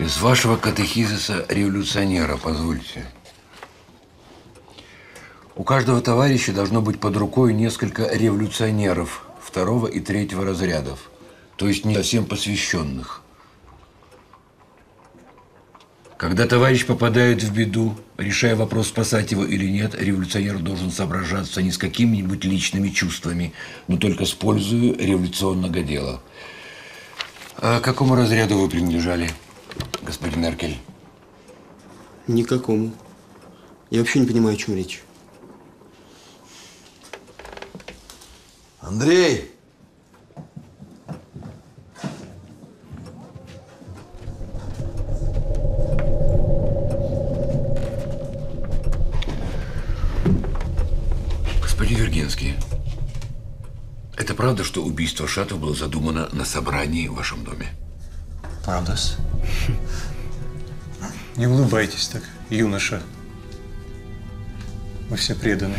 Из вашего катехизиса революционера, позвольте. У каждого товарища должно быть под рукой несколько революционеров второго и третьего разрядов, то есть не совсем посвященных. Когда товарищ попадает в беду, решая вопрос, спасать его или нет, революционер должен соображаться не с какими-нибудь личными чувствами, но только с пользой революционного дела. А к какому разряду вы принадлежали, господин Эркель? Никакому. Я вообще не понимаю, о чем речь. Андрей! Господин Вергинский, это правда, что убийство Шатов было задумано на собрании в вашем доме? Правда -с. Не улыбайтесь так, юноша. Мы все преданы.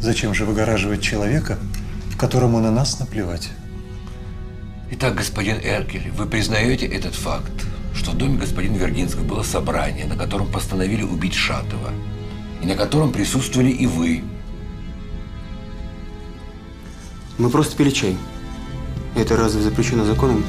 Зачем же выгораживать человека, которому на нас наплевать? Итак, господин Эркель, вы признаете этот факт, что в доме господина Вергинского было собрание, на котором постановили убить Шатова, и на котором присутствовали и вы. Мы просто пили чай. Это разве запрещено законом?